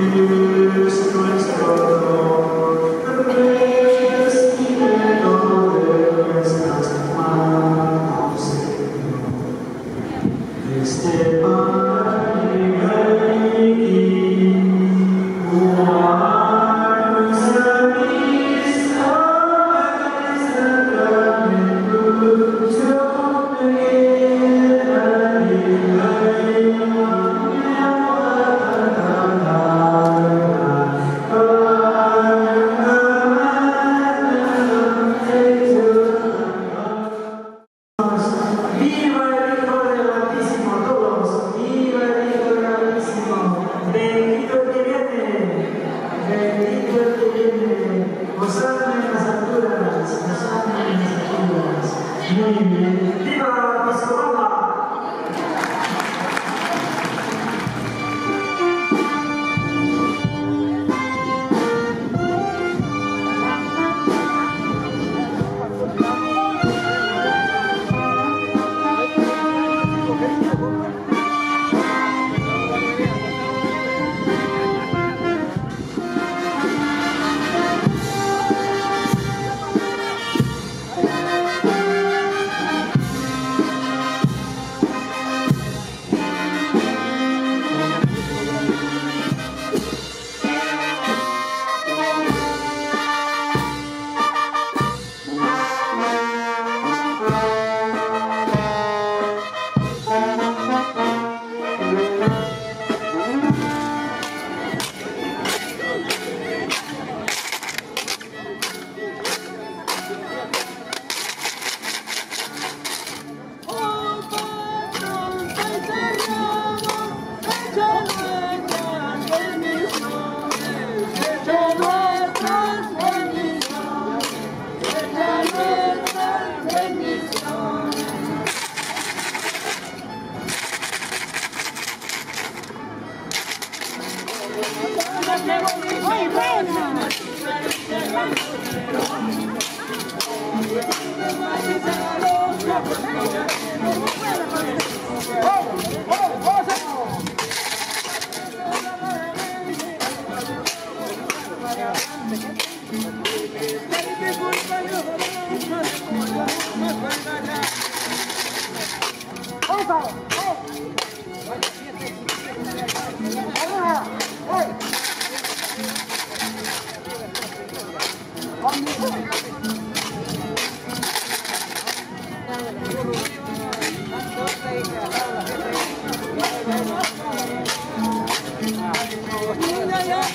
is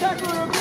Sakura